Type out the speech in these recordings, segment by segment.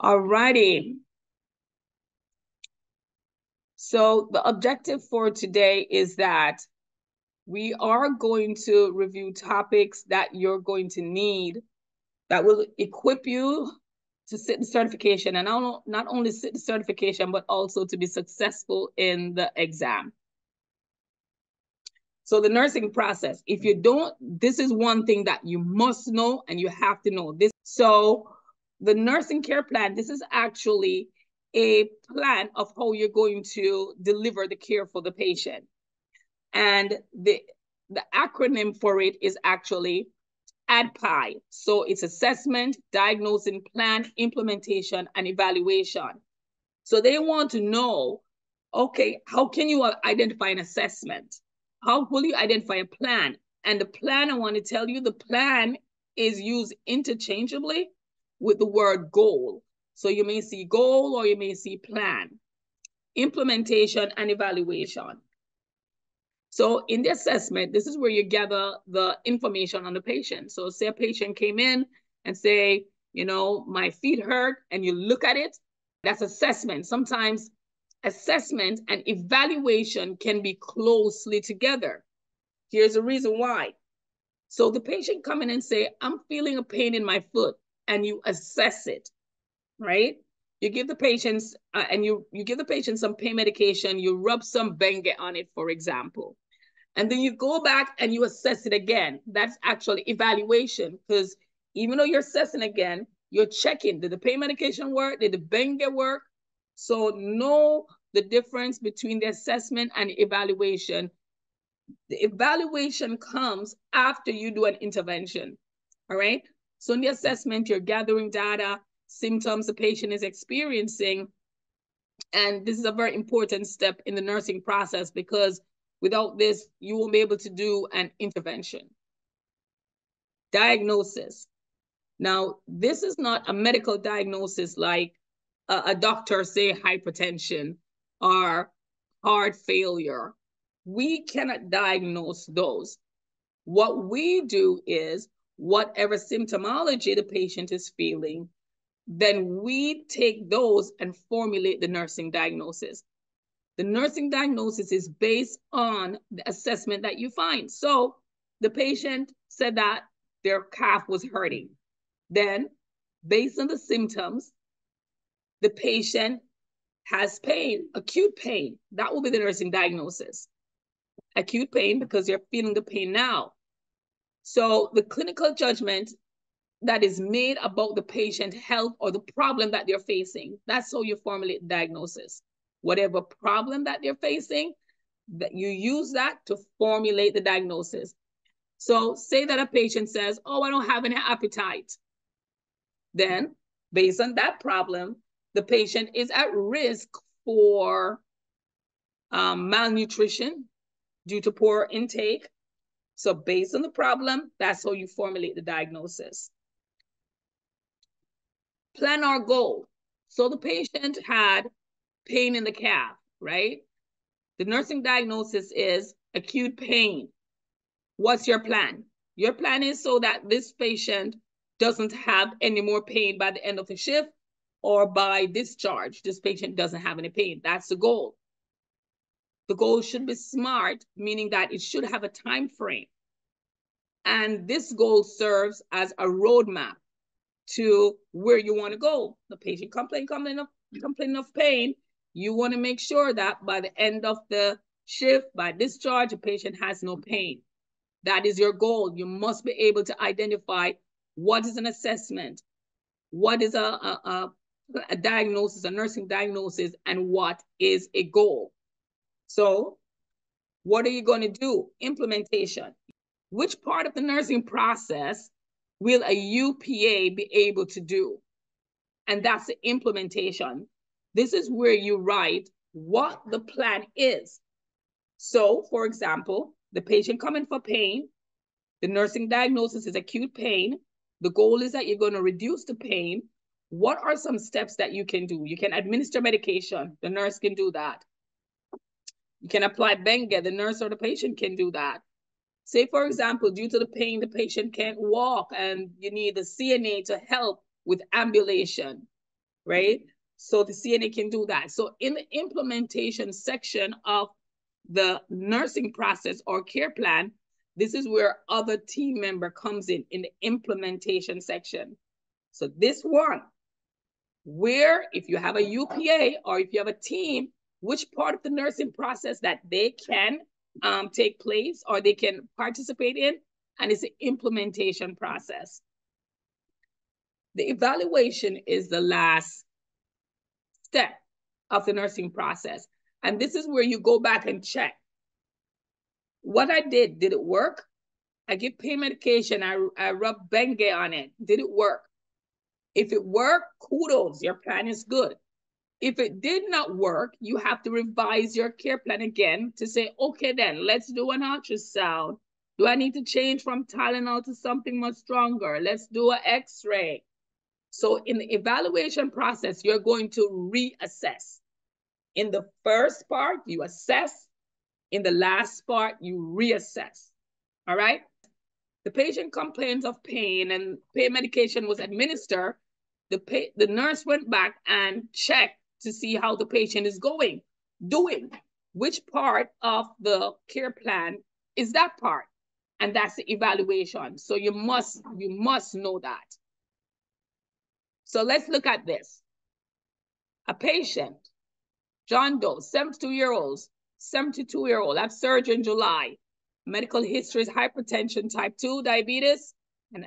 All righty. So the objective for today is that we are going to review topics that you're going to need that will equip you to sit the certification and not only sit the certification, but also to be successful in the exam. So the nursing process, if you don't, this is one thing that you must know and you have to know this. So the nursing care plan, this is actually a plan of how you're going to deliver the care for the patient. And the, the acronym for it is actually ADPI. So it's assessment, diagnosing, plan, implementation, and evaluation. So they want to know, okay, how can you identify an assessment? How will you identify a plan? And the plan, I want to tell you, the plan is used interchangeably with the word goal. So you may see goal or you may see plan, implementation and evaluation. So in the assessment, this is where you gather the information on the patient. So say a patient came in and say, you know, my feet hurt, and you look at it, that's assessment. Sometimes assessment and evaluation can be closely together. Here's the reason why. So the patient come in and say, I'm feeling a pain in my foot, and you assess it, right? You give the patients uh, and you you give the patient some pain medication. You rub some Bengay on it, for example, and then you go back and you assess it again. That's actually evaluation because even though you're assessing again, you're checking did the pain medication work? Did the Bengay work? So know the difference between the assessment and evaluation. The evaluation comes after you do an intervention. All right. So in the assessment, you're gathering data, symptoms the patient is experiencing. And this is a very important step in the nursing process because without this, you won't be able to do an intervention. Diagnosis. Now, this is not a medical diagnosis like a, a doctor say hypertension or heart failure. We cannot diagnose those. What we do is whatever symptomology the patient is feeling, then we take those and formulate the nursing diagnosis. The nursing diagnosis is based on the assessment that you find. So the patient said that their calf was hurting. Then, based on the symptoms, the patient has pain, acute pain. That will be the nursing diagnosis. Acute pain because you're feeling the pain now. So the clinical judgment that is made about the patient health or the problem that they're facing. That's how you formulate diagnosis. Whatever problem that they're facing, that you use that to formulate the diagnosis. So say that a patient says, oh, I don't have any appetite. Then based on that problem, the patient is at risk for um, malnutrition due to poor intake. So based on the problem, that's how you formulate the diagnosis plan our goal. So the patient had pain in the calf, right? The nursing diagnosis is acute pain. What's your plan? Your plan is so that this patient doesn't have any more pain by the end of the shift or by discharge. This patient doesn't have any pain. That's the goal. The goal should be SMART, meaning that it should have a time frame. And this goal serves as a roadmap to where you want to go. The patient complain, complain of, complain of pain. You want to make sure that by the end of the shift, by discharge, the patient has no pain. That is your goal. You must be able to identify what is an assessment, what is a, a, a, a diagnosis, a nursing diagnosis, and what is a goal. So, what are you going to do? Implementation. Which part of the nursing process will a UPA be able to do? And that's the implementation. This is where you write what the plan is. So, for example, the patient coming for pain, the nursing diagnosis is acute pain. The goal is that you're going to reduce the pain. What are some steps that you can do? You can administer medication. The nurse can do that. You can apply Bengay. The nurse or the patient can do that. Say, for example, due to the pain, the patient can't walk and you need the CNA to help with ambulation, right? Mm-hmm. So the CNA can do that. So in the implementation section of the nursing process or care plan, this is where other team member comes in, in the implementation section. So this one, where if you have a UPA or if you have a team, which part of the nursing process that they can um, take place or they can participate in, and it's the implementation process. The evaluation is the last step of the nursing process. And this is where you go back and check. What I did, did it work? I give pain medication, I, I rub Bengay on it. Did it work? If it worked, kudos, your plan is good. If it did not work, you have to revise your care plan again to say, okay, then let's do an ultrasound. Do I need to change from Tylenol to something much stronger? Let's do an x-ray. So in the evaluation process, you're going to reassess. In the first part, you assess. In the last part, you reassess. All right? The patient complains of pain and pain medication was administered. The, the nurse went back and checked to see how the patient is going, doing. Which part of the care plan is that part? And that's the evaluation. So you must, you must know that. So let's look at this. A patient, John Doe, 72 year old, 72 year old, have surgery in July. Medical history is hypertension, type 2 diabetes, and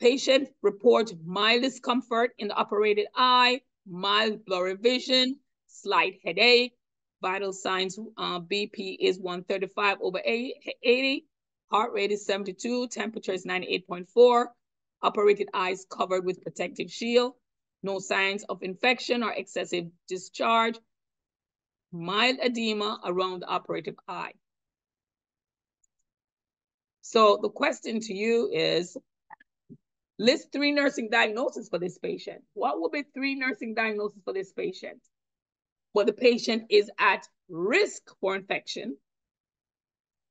patient reports mild discomfort in the operated eye, mild blurry vision, slight headache, vital signs uh, BP is 135 over 80, heart rate is 72, temperature is 98.4, operated eyes covered with protective shield, no signs of infection or excessive discharge, mild edema around the operative eye. So the question to you is, list three nursing diagnoses for this patient. What would be three nursing diagnoses for this patient? Well, the patient is at risk for infection.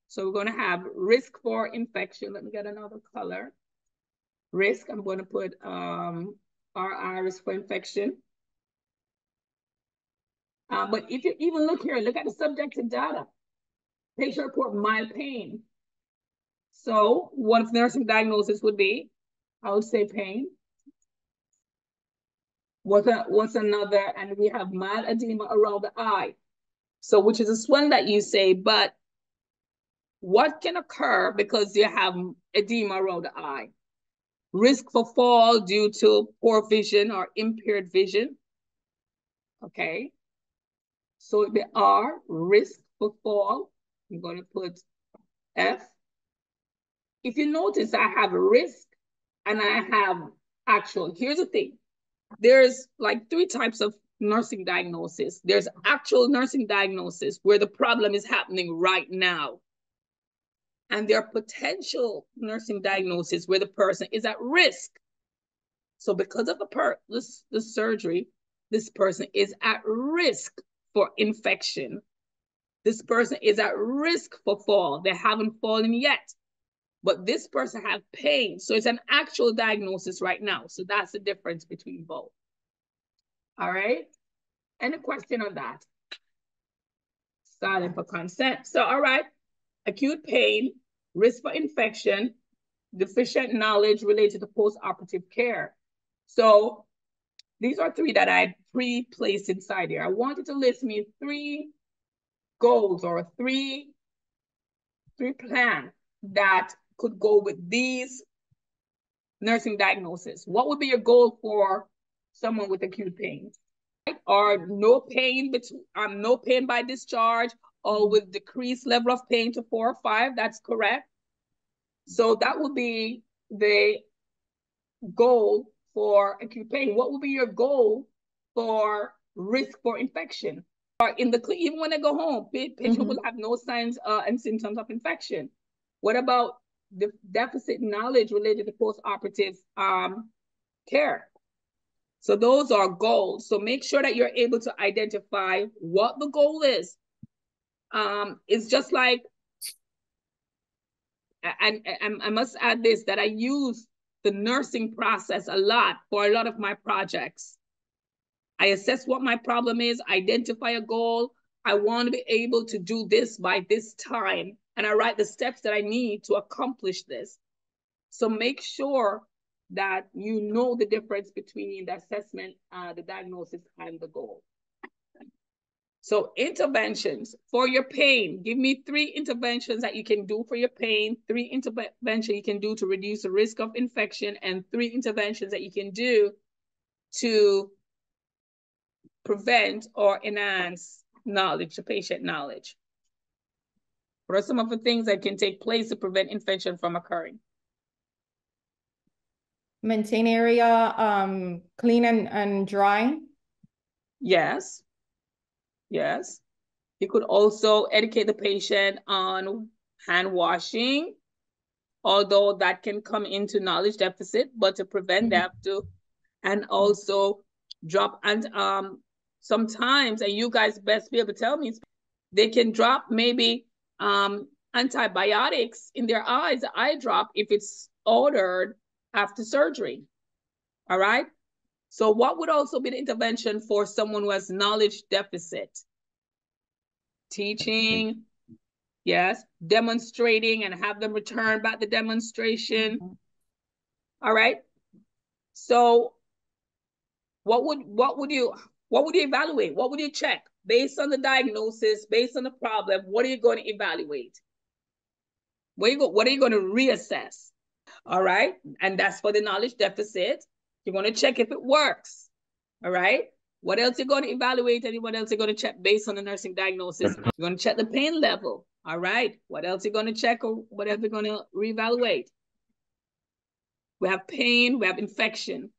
So we're going to have risk for infection. Let me get another color. Risk, I'm going to put um, RI, risk for infection. Uh, but if you even look here, look at the subjective data. Patient report mild pain. So what if nursing diagnosis would be? I would say pain. What's, a, what's another? And we have mild edema around the eye. So which is a swelling that you say, but what can occur because you have edema around the eye? Risk for fall due to poor vision or impaired vision. Okay. So there are risk for fall. I'm going to put F if you notice, I have risk and I have actual. Here's the thing. There's like three types of nursing diagnosis. There's actual nursing diagnosis where the problem is happening right now. And there are potential nursing diagnosis where the person is at risk. So because of the, per this, the surgery, this person is at risk for infection. This person is at risk for fall. They haven't fallen yet but this person have pain. So it's an actual diagnosis right now. So that's the difference between both. All right. Any question on that? Silent for consent. So, all right. Acute pain, risk for infection, deficient knowledge related to post-operative care. So these are three that I pre-placed inside here. I wanted to list me three goals or three, three plans that could go with these nursing diagnoses? What would be your goal for someone with acute pain? Right? Or no pain between um no pain by discharge or with decreased level of pain to four or five, that's correct. So that would be the goal for acute pain. What would be your goal for risk for infection? Or in the even when they go home, patient mm -hmm. will have no signs uh, and symptoms of infection. What about the deficit knowledge related to post-operative um, care. So those are goals. So make sure that you're able to identify what the goal is. Um, it's just like, and, and I must add this, that I use the nursing process a lot for a lot of my projects. I assess what my problem is, identify a goal. I want to be able to do this by this time. And I write the steps that I need to accomplish this. So make sure that you know the difference between the assessment, uh, the diagnosis, and the goal. So interventions for your pain. Give me three interventions that you can do for your pain, three interventions you can do to reduce the risk of infection, and three interventions that you can do to prevent or enhance knowledge, the patient knowledge. What are some of the things that can take place to prevent infection from occurring? Maintain area um, clean and, and dry. Yes. Yes. You could also educate the patient on hand washing, although that can come into knowledge deficit, but to prevent mm -hmm. them to, and also drop and um sometimes, and you guys best be able to tell me, they can drop maybe um antibiotics in their eyes, eye drop if it's ordered after surgery. All right. So what would also be the intervention for someone who has knowledge deficit? Teaching, yes, demonstrating and have them return back the demonstration. Mm -hmm. All right. So what would what would you what would you evaluate? What would you check? Based on the diagnosis, based on the problem, what are you going to evaluate? What are you, go, what are you going to reassess? All right. And that's for the knowledge deficit. You're going to check if it works. All right. What else are you're going to evaluate and what else you're going to check based on the nursing diagnosis? You're going to check the pain level. All right. What else are you're going to check or whatever you're going to reevaluate? We have pain, we have infection.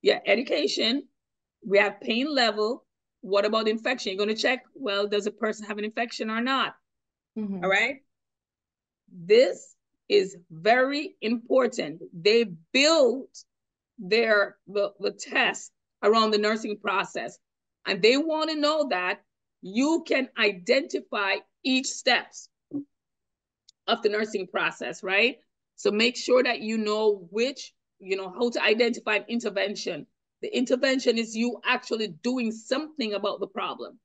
Yeah, education. We have pain level. What about infection? You're going to check, well, does a person have an infection or not? Mm -hmm. All right. This is very important. They build their the, the test around the nursing process. And they want to know that you can identify each steps of the nursing process, right? So make sure that you know which, you know, how to identify an intervention. The intervention is you actually doing something about the problem.